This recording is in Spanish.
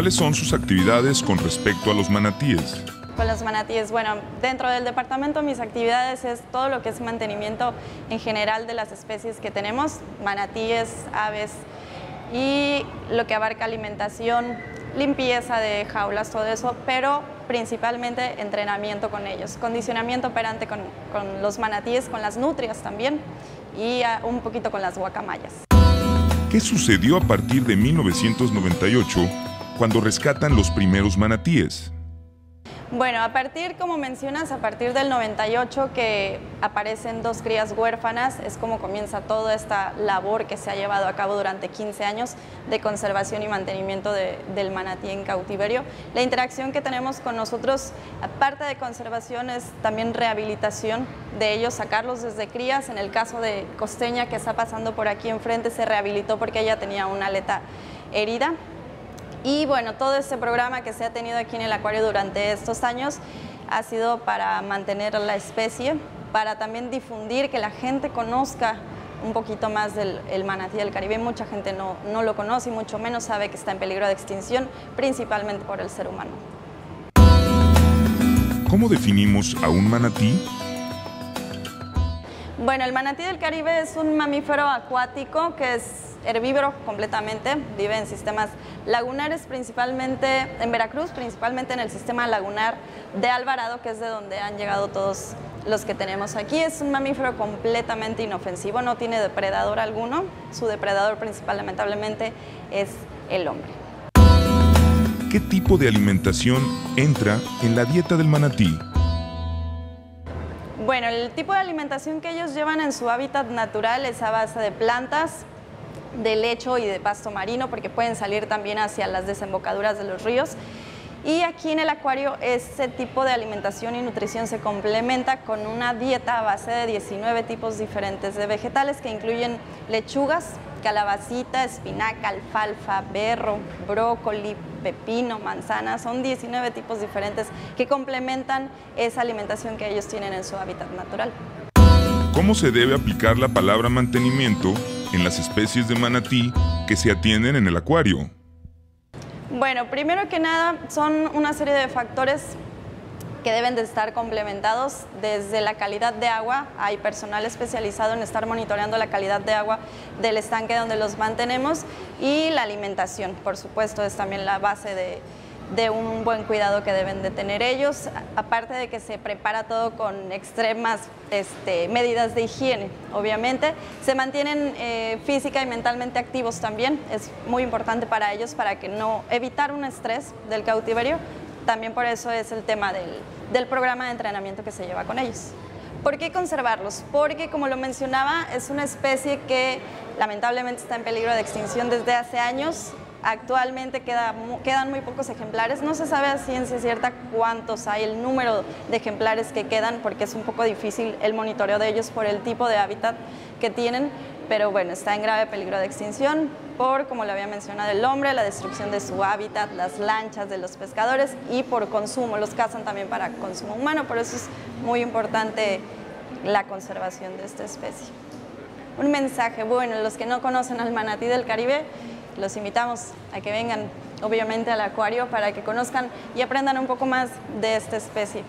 ¿Cuáles son sus actividades con respecto a los manatíes? Con los manatíes, bueno, dentro del departamento mis actividades es todo lo que es mantenimiento en general de las especies que tenemos, manatíes, aves y lo que abarca alimentación, limpieza de jaulas, todo eso, pero principalmente entrenamiento con ellos, condicionamiento operante con, con los manatíes, con las nutrias también y un poquito con las guacamayas. ¿Qué sucedió a partir de 1998 cuando rescatan los primeros manatíes? Bueno, a partir, como mencionas, a partir del 98 que aparecen dos crías huérfanas, es como comienza toda esta labor que se ha llevado a cabo durante 15 años de conservación y mantenimiento del manatí en cautiverio. La interacción que tenemos con nosotros, aparte de conservación, es también rehabilitación de ellos, sacarlos desde crías. En el caso de Costeña, que está pasando por aquí enfrente, se rehabilitó porque ella tenía una aleta herida y bueno, todo este programa que se ha tenido aquí en el acuario durante estos años ha sido para mantener la especie, para también difundir, que la gente conozca un poquito más del manatí del Caribe. Mucha gente no, no lo conoce y mucho menos sabe que está en peligro de extinción, principalmente por el ser humano. ¿Cómo definimos a un manatí? Bueno, el manatí del Caribe es un mamífero acuático que es herbívoro completamente, vive en sistemas lagunares, principalmente en Veracruz, principalmente en el sistema lagunar de Alvarado, que es de donde han llegado todos los que tenemos aquí. Es un mamífero completamente inofensivo, no tiene depredador alguno, su depredador principalmente es el hombre. ¿Qué tipo de alimentación entra en la dieta del manatí? Bueno, el tipo de alimentación que ellos llevan en su hábitat natural es a base de plantas, de lecho y de pasto marino, porque pueden salir también hacia las desembocaduras de los ríos. Y aquí en el acuario ese tipo de alimentación y nutrición se complementa con una dieta a base de 19 tipos diferentes de vegetales que incluyen lechugas, calabacita, espinaca, alfalfa, berro, brócoli, pepino, manzana, son 19 tipos diferentes que complementan esa alimentación que ellos tienen en su hábitat natural. ¿Cómo se debe aplicar la palabra mantenimiento en las especies de manatí que se atienden en el acuario? Bueno, primero que nada son una serie de factores que deben de estar complementados desde la calidad de agua. Hay personal especializado en estar monitoreando la calidad de agua del estanque donde los mantenemos y la alimentación, por supuesto, es también la base de, un buen cuidado que deben de tener ellos, aparte de que se prepara todo con extremas este, medidas de higiene, obviamente. Se mantienen eh, física y mentalmente activos también, es muy importante para ellos para que no evitar un estrés del cautiverio, también por eso es el tema del, programa de entrenamiento que se lleva con ellos. ¿Por qué conservarlos? Porque, como lo mencionaba, es una especie que lamentablemente está en peligro de extinción desde hace años. Actualmente quedan muy pocos ejemplares. No se sabe a ciencia cierta cuántos hay, el número de ejemplares que quedan, porque es un poco difícil el monitoreo de ellos por el tipo de hábitat que tienen pero bueno, está en grave peligro de extinción por, como lo había mencionado el hombre, la destrucción de su hábitat, las lanchas de los pescadores y por consumo, los cazan también para consumo humano, por eso es muy importante la conservación de esta especie. Un mensaje, bueno, los que no conocen al manatí del Caribe, los invitamos a que vengan obviamente al acuario para que conozcan y aprendan un poco más de esta especie.